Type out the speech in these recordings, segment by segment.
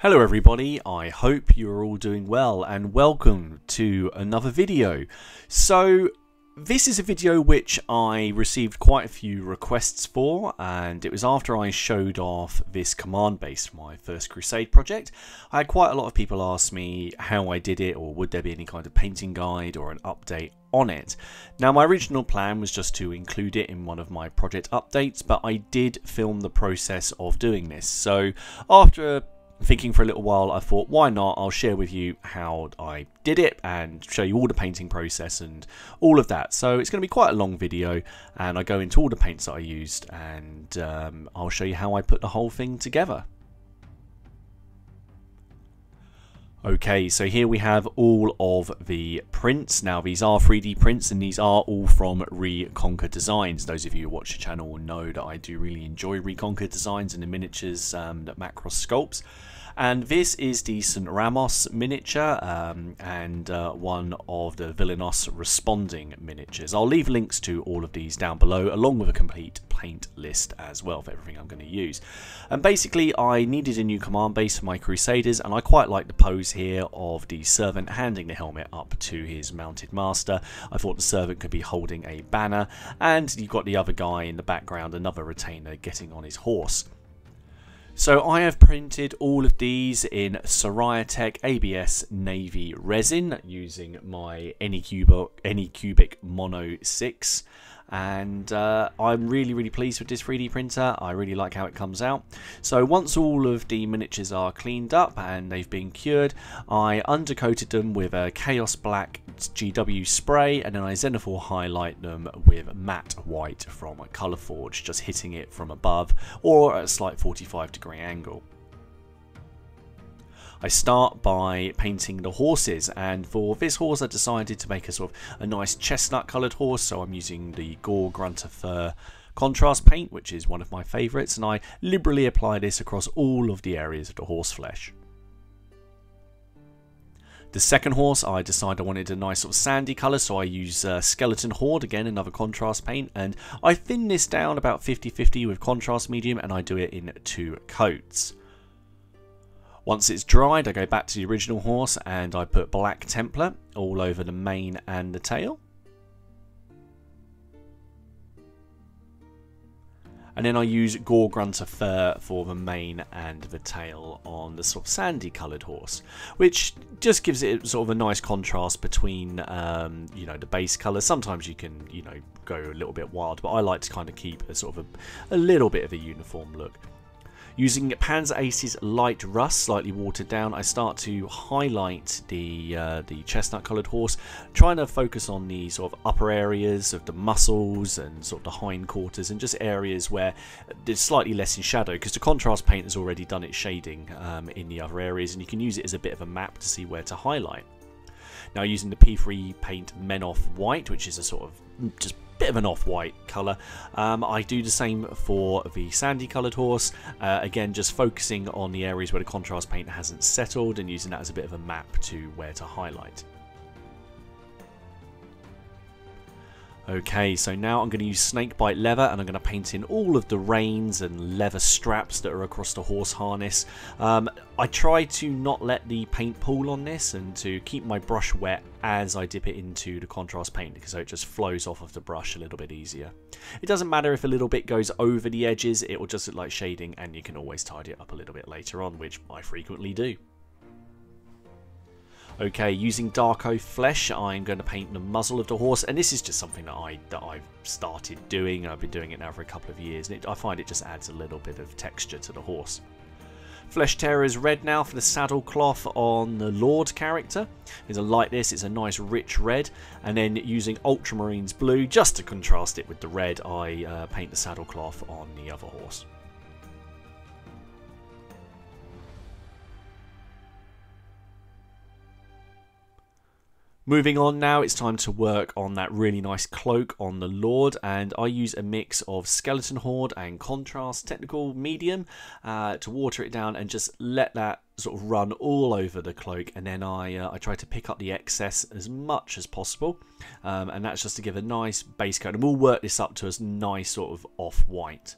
Hello everybody, I hope you're all doing well and welcome to another video. So this is a video which I received quite a few requests for and it was after I showed off this command base my first crusade project. I had quite a lot of people ask me how I did it or would there be any kind of painting guide or an update on it. Now my original plan was just to include it in one of my project updates but I did film the process of doing this so after thinking for a little while, I thought, why not? I'll share with you how I did it and show you all the painting process and all of that. So it's going to be quite a long video, and I go into all the paints that I used, and um, I'll show you how I put the whole thing together. Okay, so here we have all of the prints. Now, these are 3D prints, and these are all from Reconquer Designs. Those of you who watch the channel will know that I do really enjoy Reconquer Designs and the miniatures um, that Macross sculpts. And this is the St. Ramon miniature um, and uh, one of the Villanos responding miniatures. I'll leave links to all of these down below along with a complete paint list as well for everything I'm going to use. And basically I needed a new command base for my Crusaders and I quite like the pose here of the servant handing the helmet up to his mounted master. I thought the servant could be holding a banner and you've got the other guy in the background, another retainer getting on his horse. So I have printed all of these in Tech ABS Navy resin using my Anycubic, Anycubic Mono 6 and uh, I'm really really pleased with this 3D printer. I really like how it comes out. So once all of the miniatures are cleaned up and they've been cured I undercoated them with a Chaos Black GW spray and then I Zenithal highlight them with matte white from Colourforge just hitting it from above or at a slight 45 degree angle I start by painting the horses and for this horse I decided to make a sort of a nice chestnut coloured horse so I'm using the Gore Grunta Fur contrast paint which is one of my favourites and I liberally apply this across all of the areas of the horse flesh. The second horse, I decided I wanted a nice sort of sandy colour, so I use uh, Skeleton Horde, again another contrast paint, and I thin this down about 50-50 with contrast medium, and I do it in two coats. Once it's dried, I go back to the original horse and I put Black Templar all over the mane and the tail. And then I use Gore Grunta fur for the mane and the tail on the sort of sandy coloured horse, which just gives it sort of a nice contrast between, um, you know, the base colour. Sometimes you can, you know, go a little bit wild, but I like to kind of keep a sort of a, a little bit of a uniform look. Using Panzer Aces Light Rust, slightly watered down, I start to highlight the uh, the chestnut coloured horse, trying to focus on the sort of upper areas of the muscles and sort of the hindquarters and just areas where there's slightly less in shadow because the contrast paint has already done its shading um, in the other areas and you can use it as a bit of a map to see where to highlight. Now using the P3 paint Menoth White, which is a sort of just bit of an off-white colour. Um, I do the same for the sandy coloured horse, uh, again just focusing on the areas where the contrast paint hasn't settled and using that as a bit of a map to where to highlight. Okay, so now I'm going to use snakebite leather and I'm going to paint in all of the reins and leather straps that are across the horse harness. Um, I try to not let the paint pool on this and to keep my brush wet as I dip it into the contrast paint because so it just flows off of the brush a little bit easier. It doesn't matter if a little bit goes over the edges, it will just look like shading and you can always tidy it up a little bit later on, which I frequently do. Okay, using Darkoath Flesh, I'm going to paint the muzzle of the horse, and this is just something that I that I've started doing. I've been doing it now for a couple of years, and it, I find it just adds a little bit of texture to the horse. Flesh Tearers red now for the saddle cloth on the Lord character. It's a like this, it's a nice rich red. And then using Ultramarines blue, just to contrast it with the red, I uh, paint the saddle cloth on the other horse. Moving on now, it's time to work on that really nice cloak on the Lord, and I use a mix of Skeleton Horde and Contrast Technical Medium uh, to water it down and just let that sort of run all over the cloak, and then I uh, I try to pick up the excess as much as possible, um, and that's just to give a nice base coat, and we'll work this up to a nice sort of off-white.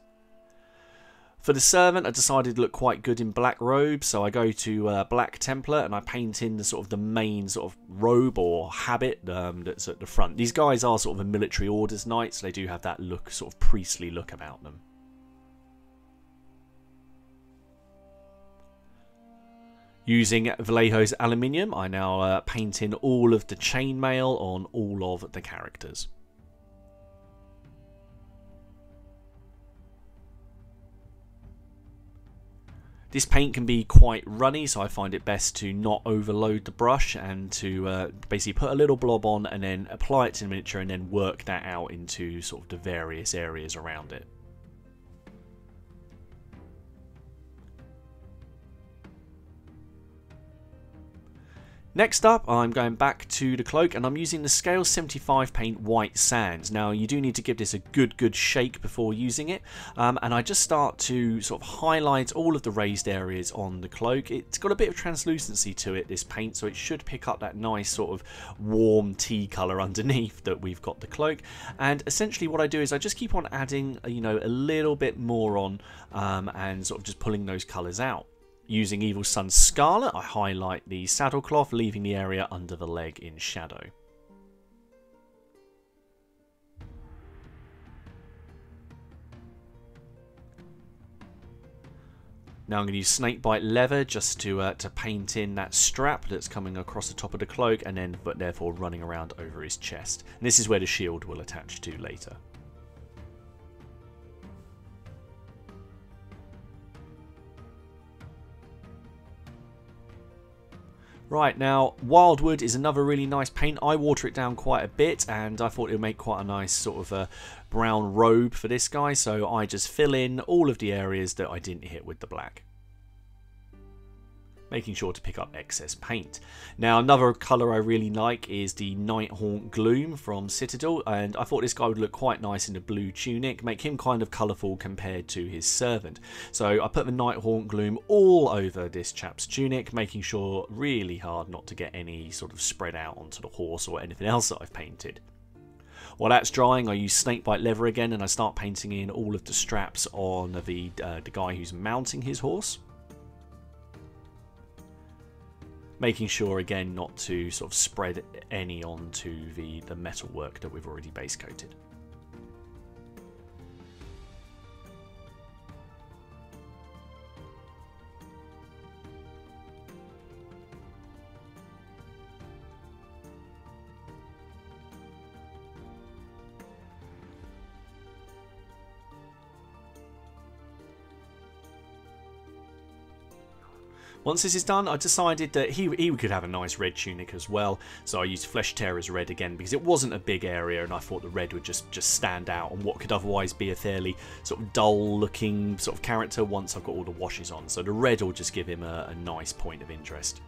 For the servant, I decided to look quite good in black robe, so I go to uh, Black Templar and I paint in the sort of the main sort of robe or habit um, that's at the front. These guys are sort of a military orders knight, so they do have that look, sort of priestly look about them. Using Vallejo's aluminium, I now uh, paint in all of the chainmail on all of the characters. This paint can be quite runny, so I find it best to not overload the brush and to uh, basically put a little blob on and then apply it to the miniature and then work that out into sort of the various areas around it. Next up, I'm going back to the cloak and I'm using the Scale 75 paint White Sands. Now, you do need to give this a good, good shake before using it. Um, and I just start to sort of highlight all of the raised areas on the cloak. It's got a bit of translucency to it, this paint, so it should pick up that nice sort of warm tea colour underneath that we've got the cloak. And essentially what I do is I just keep on adding, you know, a little bit more on um, and sort of just pulling those colours out. Using Evil Sunz Scarlet, I highlight the saddlecloth, leaving the area under the leg in shadow. Now I'm going to use snakebite leather just to uh, to paint in that strap that's coming across the top of the cloak and then but therefore running around over his chest. And this is where the shield will attach to later. Right, now, Wyldwood is another really nice paint. I water it down quite a bit, and I thought it would make quite a nice sort of a uh, brown robe for this guy, so I just fill in all of the areas that I didn't hit with the black making sure to pick up excess paint. Now another colour I really like is the Nighthaunt Gloom from Citadel and I thought this guy would look quite nice in a blue tunic, make him kind of colourful compared to his servant. So I put the Nighthaunt Gloom all over this chap's tunic, making sure really hard not to get any sort of spread out onto the horse or anything else that I've painted. While that's drying, I use snakebite leather again and I start painting in all of the straps on the, uh, the guy who's mounting his horse making sure again not to sort of spread any onto the, the metal work that we've already base coated. Once this is done, I decided that he, he could have a nice red tunic as well, so I used Flesh Tearers red again because it wasn't a big area and I thought the red would just, just stand out on what could otherwise be a fairly sort of dull looking sort of character once I've got all the washes on. So the red will just give him a, a nice point of interest.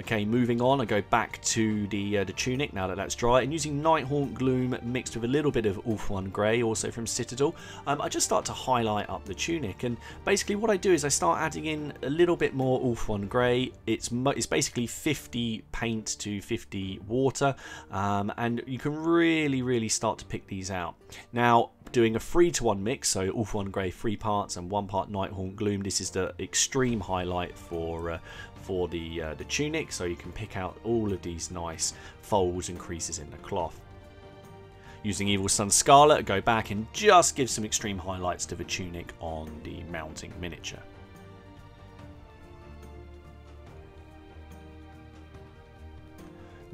Okay, moving on, I go back to the uh, the tunic now that that's dry, and using Nighthaunt Gloom mixed with a little bit of Ulthuan Grey, also from Citadel, um, I just start to highlight up the tunic. And basically, what I do is I start adding in a little bit more Ulthuan Grey. It's it's basically 50 paint to 50 water, um, and you can really, really start to pick these out. Now, doing a 3 to 1 mix, so Ulthuan Grey 3 parts and 1 part Nighthaunt Gloom. This is the extreme highlight for uh, for the, uh, the tunic so you can pick out all of these nice folds and creases in the cloth. Using Evil Sun Scarlet, go back and just give some extreme highlights to the tunic on the mounting miniature.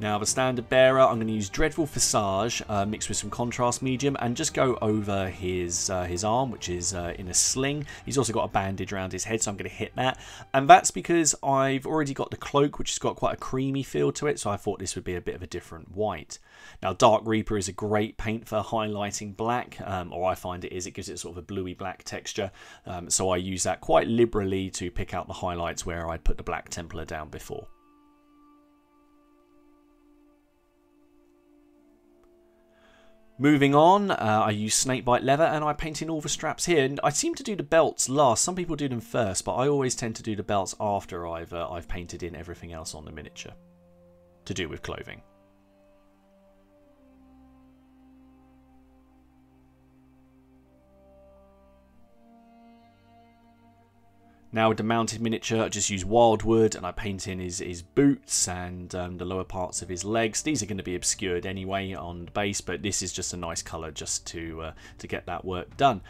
Now the standard bearer, I'm going to use Dreadful Visage uh, mixed with some contrast medium and just go over his uh, his arm, which is uh, in a sling. He's also got a bandage around his head, so I'm going to hit that. And that's because I've already got the cloak, which has got quite a creamy feel to it, so I thought this would be a bit of a different white. Now Dark Reaper is a great paint for highlighting black, um, or I find it is. It gives it sort of a bluey black texture, um, so I use that quite liberally to pick out the highlights where I'd put the Black Templar down before. Moving on, uh, I use snakebite leather and I paint in all the straps here. And I seem to do the belts last. Some people do them first, but I always tend to do the belts after I've, uh, I've painted in everything else on the miniature to do with clothing. Now with the mounted miniature, I just use Wyldwood and I paint in his, his boots and um, the lower parts of his legs. These are going to be obscured anyway on the base, but this is just a nice colour just to, uh, to get that work done.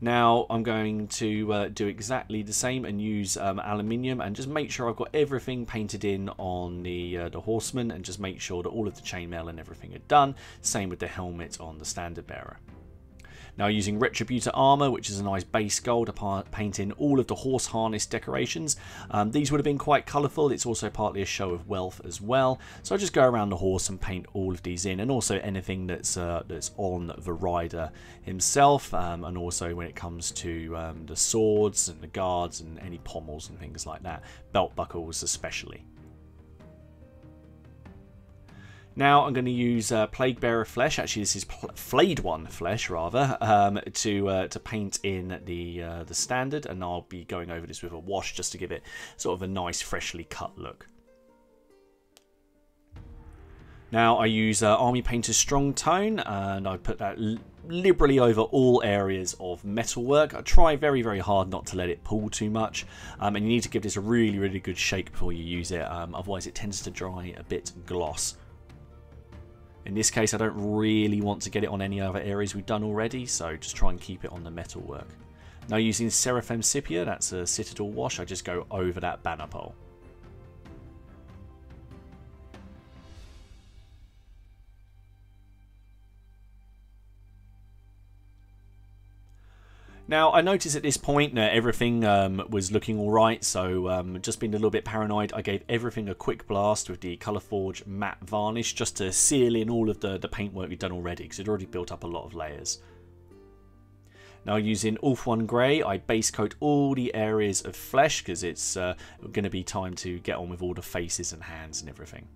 Now I'm going to uh, do exactly the same and use um, aluminium and just make sure I've got everything painted in on the uh, the horseman and just make sure that all of the chainmail and everything are done. Same with the helmet on the standard bearer. Now using Retributor armor, which is a nice base gold, to paint in all of the horse harness decorations. Um, these would have been quite colourful. It's also partly a show of wealth as well. So I just go around the horse and paint all of these in, and also anything that's uh, that's on the rider himself, um, and also when it comes to um, the swords and the guards and any pommels and things like that, belt buckles especially. Now I'm going to use uh, Plague Bearer flesh. Actually, this is Flayed One flesh rather um, to uh, to paint in the uh, the standard, and I'll be going over this with a wash just to give it sort of a nice, freshly cut look. Now I use uh, Army Painter's Strong Tone, and I put that liberally over all areas of metalwork. I try very, very hard not to let it pull too much, um, and you need to give this a really, really good shake before you use it. Um, otherwise, it tends to dry a bit gloss. In this case, I don't really want to get it on any other areas we've done already, so just try and keep it on the metalwork. Now using Seraphim Sepia, that's a Citadel wash, I just go over that banner pole. Now, I noticed at this point that everything um, was looking alright, so um, just being a little bit paranoid, I gave everything a quick blast with the Colourforge matte varnish just to seal in all of the, the paintwork we'd done already, because it already built up a lot of layers. Now using Ulthuan Grey, I base coat all the areas of flesh because it's uh, going to be time to get on with all the faces and hands and everything.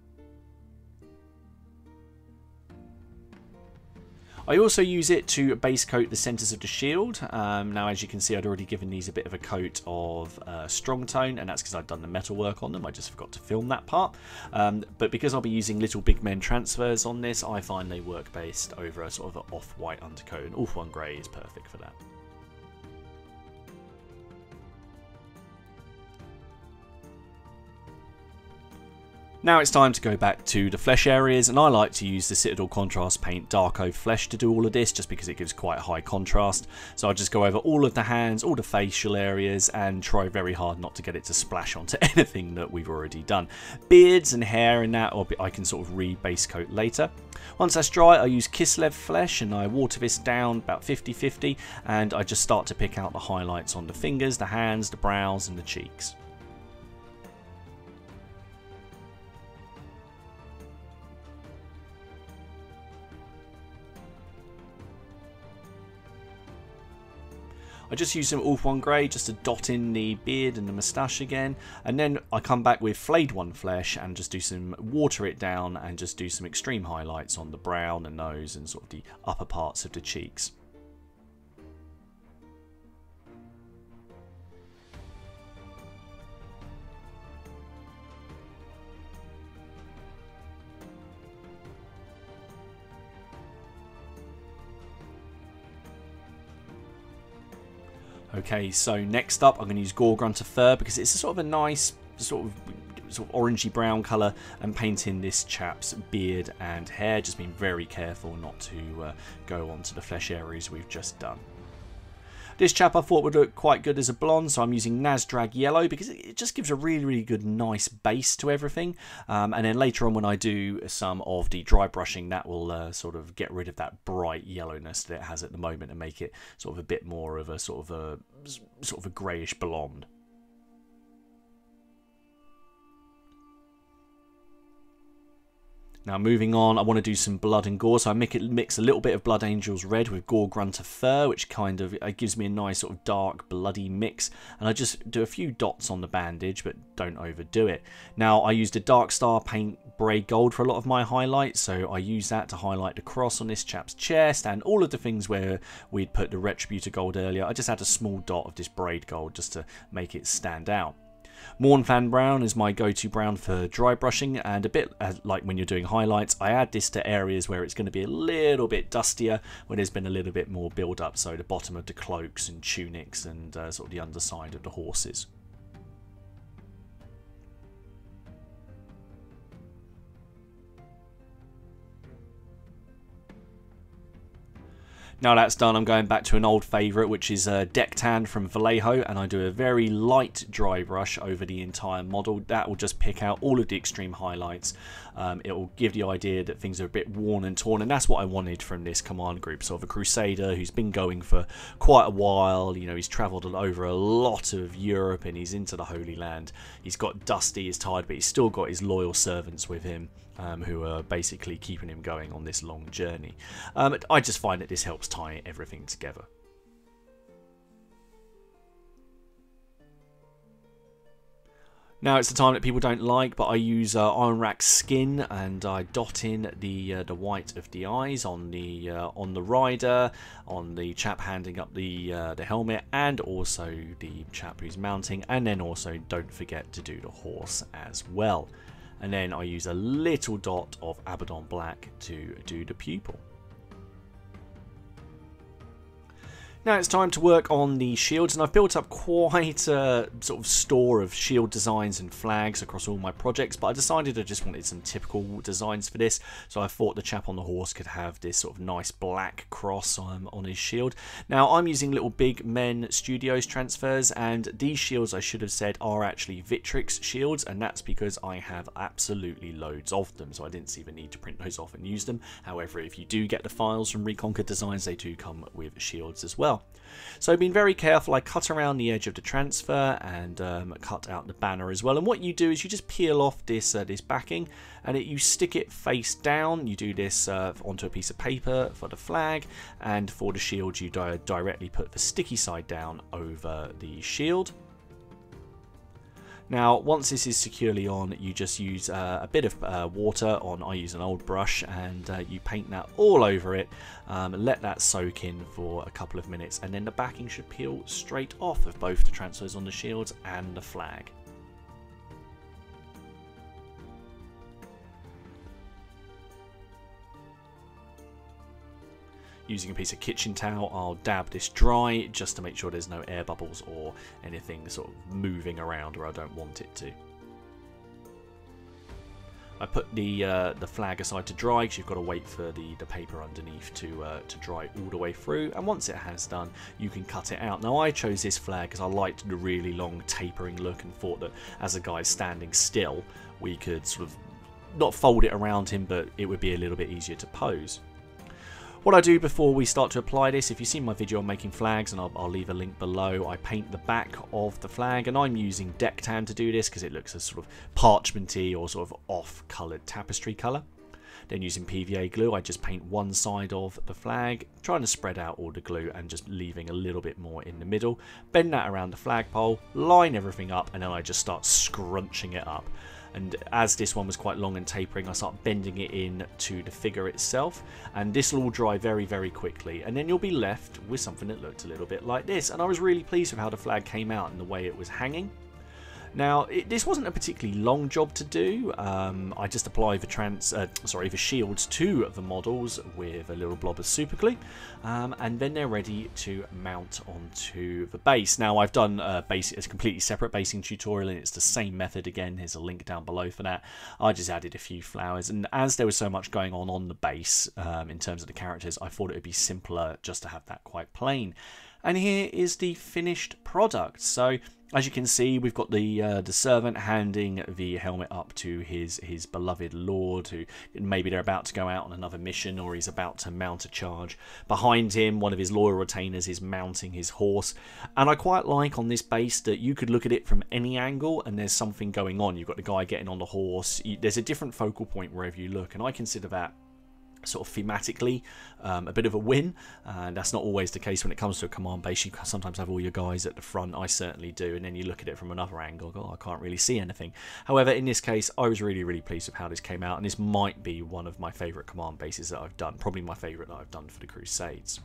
I also use it to base coat the centres of the shield. Um, now, as you can see, I'd already given these a bit of a coat of uh, strong tone, and that's because I'd done the metal work on them. I just forgot to film that part. Um, but because I'll be using little big men transfers on this, I find they work best over a sort of off-white undercoat, and Ulthuan Grey is perfect for that. Now it's time to go back to the flesh areas and I like to use the Citadel Contrast Paint Darkoath Flesh to do all of this just because it gives quite high contrast. So I just go over all of the hands, all the facial areas and try very hard not to get it to splash onto anything that we've already done. Beards and hair and that I can sort of re-base coat later. Once that's dry I use Kislev Flesh and I water this down about 50-50 and I just start to pick out the highlights on the fingers, the hands, the brows and the cheeks. I just use some Ulthuan Grey just to dot in the beard and the moustache again. And then I come back with Flayed One Flesh and just do some water it down and just do some extreme highlights on the brow, the nose and sort of the upper parts of the cheeks. Okay, so next up I'm going to use Gore-Grunta Fur because it's a sort of a nice sort of sort of orangey brown colour and painting this chap's beard and hair. Just being very careful not to uh, go onto the flesh areas we've just done. This chap I thought would look quite good as a blonde, so I'm using Nazdreg Yellow because it just gives a really, really good, nice base to everything. Um, and then later on when I do some of the dry brushing, that will uh, sort of get rid of that bright yellowness that it has at the moment and make it sort of a bit more of a sort of a sort of a greyish blonde. Now moving on, I want to do some blood and gore, so I make it mix a little bit of Blood Angels Red with Gore-Grunta Fur, which kind of gives me a nice sort of dark, bloody mix. And I just do a few dots on the bandage, but don't overdo it. Now I used a Dark Star Paint Braid Gold for a lot of my highlights, so I use that to highlight the cross on this chap's chest and all of the things where we'd put the Retributor Gold earlier. I just had a small dot of this Braid Gold just to make it stand out. Mournfang Brown is my go-to brown for dry brushing and a bit uh, like when you're doing highlights, I add this to areas where it's going to be a little bit dustier when there's been a little bit more build up, so the bottom of the cloaks and tunics and uh, sort of the underside of the horses. Now that's done, I'm going back to an old favourite, which is uh, Deck Tan from Vallejo, and I do a very light dry brush over the entire model. That will just pick out all of the extreme highlights. Um, it will give the idea that things are a bit worn and torn, and that's what I wanted from this command group. So, of a Crusader who's been going for quite a while, you know, he's travelled over a lot of Europe and he's into the Holy Land. He's got dusty, he's tired, but he's still got his loyal servants with him um, who are basically keeping him going on this long journey. Um, I just find that this helps tie everything together. Now it's the time that people don't like, but I use uh, Ionrach skin and I dot in the uh, the white of the eyes on the uh, on the rider, on the chap handing up the uh, the helmet, and also the chap who's mounting. And then also don't forget to do the horse as well and then I use a little dot of Abaddon Black to do the pupil. Now it's time to work on the shields and I've built up quite a sort of store of shield designs and flags across all my projects but I decided I just wanted some typical designs for this so I thought the chap on the horse could have this sort of nice black cross on, on his shield. Now I'm using little big men studios transfers and these shields I should have said are actually Victrix shields and that's because I have absolutely loads of them so I didn't see the need to print those off and use them. However if you do get the files from Reconquer Designs they do come with shields as well. So I've been very careful. I cut around the edge of the transfer and um, cut out the banner as well. And what you do is you just peel off this uh, this backing and it, you stick it face down. You do this uh, onto a piece of paper for the flag and for the shield you di directly put the sticky side down over the shield. Now, once this is securely on, you just use uh, a bit of uh, water on, I use an old brush, and uh, you paint that all over it. Um, let that soak in for a couple of minutes, and then the backing should peel straight off of both the transfers on the shields and the flag. Using a piece of kitchen towel, I'll dab this dry just to make sure there's no air bubbles or anything sort of moving around where I don't want it to. I put the uh, the flag aside to dry because you've got to wait for the, the paper underneath to uh, to dry all the way through and once it has done you can cut it out. Now I chose this flag because I liked the really long tapering look and thought that as a guy standing still we could sort of not fold it around him but it would be a little bit easier to pose. What I do before we start to apply this, if you've seen my video on making flags, and I'll, I'll leave a link below, I paint the back of the flag, and I'm using deck tan to do this because it looks a sort of parchmenty or sort of off-coloured tapestry colour. Then using PVA glue, I just paint one side of the flag, trying to spread out all the glue and just leaving a little bit more in the middle. Bend that around the flagpole, line everything up, and then I just start scrunching it up and as this one was quite long and tapering I start bending it in to the figure itself. And this will all dry very very quickly. And then you'll be left with something that looked a little bit like this. And I was really pleased with how the flag came out and the way it was hanging now, it, this wasn't a particularly long job to do. Um, I just apply the trans, uh, sorry, the shields to the models with a little blob of super glue, um, and then they're ready to mount onto the base. Now, I've done a, base, a completely separate basing tutorial, and it's the same method again. Here's a link down below for that. I just added a few flowers, and as there was so much going on on the base um, in terms of the characters, I thought it would be simpler just to have that quite plain. And here is the finished product. So as you can see, we've got the uh, the servant handing the helmet up to his his beloved lord, who maybe they're about to go out on another mission or he's about to mount a charge. Behind him, one of his loyal retainers is mounting his horse, and I quite like on this base that you could look at it from any angle and there's something going on. You've got the guy getting on the horse. There's a different focal point wherever you look, and I consider that sort of thematically um, a bit of a win and that's not always the case when it comes to a command base you sometimes have all your guys at the front I certainly do and then you look at it from another angle oh I can't really see anything however in this case I was really really pleased with how this came out and this might be one of my favourite command bases that I've done probably my favourite that I've done for the Crusades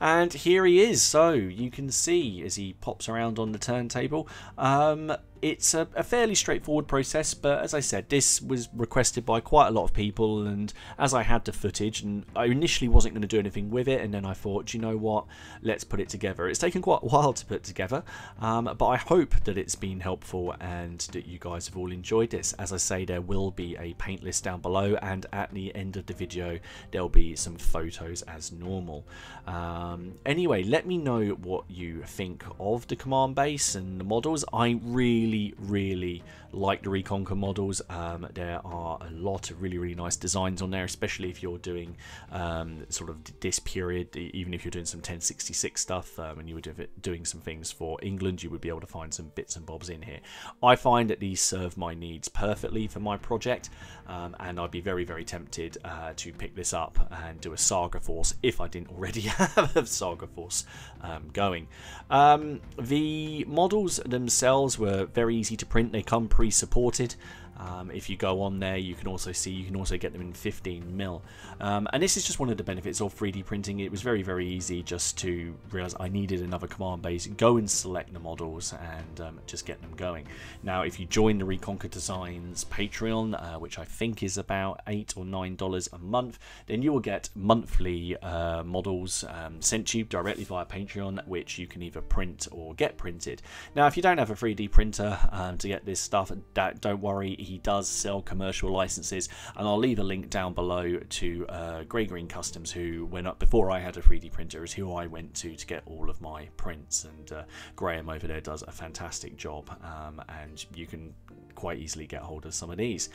And here he is. So you can see as he pops around on the turntable. Um, it's a, a, fairly straightforward process, but as I said, this was requested by quite a lot of people, and as I had the footage, and I initially wasn't going to do anything with it, and then I thought, you know what, let's put it together. It's taken quite a while to put together, um, but I hope that it's been helpful and that you guys have all enjoyed this. As I say, there will be a paint list down below, and at the end of the video, there'll be some photos as normal. Um, anyway, let me know what you think of the command base and the models. I really really, really like the Reconquer models. Um, there are a lot of really, really nice designs on there, especially if you're doing um, sort of this period, even if you're doing some 1066 stuff um, and you were doing some things for England, you would be able to find some bits and bobs in here. I find that these serve my needs perfectly for my project, um, and I'd be very, very tempted uh, to pick this up and do a Saga Force if I didn't already have a Saga Force um, going. Um, the models themselves were very very easy to print. They come pre-supported. Um, if you go on there, you can also see you can also get them in 15 mil. Um, and this is just one of the benefits of 3D printing. It was very, very easy just to realize I needed another command base, go and select the models and um, just get them going. Now, if you join the Reconquer Designs Patreon, uh, which I think is about eight or nine dollars a month, then you will get monthly uh, models um, sent to you directly via Patreon, which you can either print or get printed. Now, if you don't have a 3D printer um, to get this stuff, don't worry he does sell commercial licenses, and I'll leave a link down below to uh, Grey Green Customs, who went up before I had a 3D printer, is who I went to to get all of my prints. And uh, Graham over there does a fantastic job, um, and you can quite easily get hold of some of these.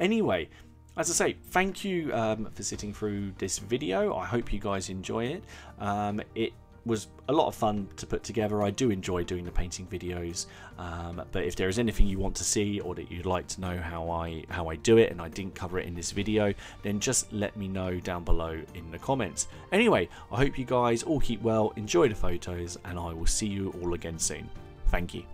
Anyway, as I say, thank you um, for sitting through this video. I hope you guys enjoy it. Um, it was a lot of fun to put together. I do enjoy doing the painting videos, um, but if there is anything you want to see or that you'd like to know how I how I do it and I didn't cover it in this video, then just let me know down below in the comments. Anyway, I hope you guys all keep well, enjoy the photos, and I will see you all again soon. Thank you.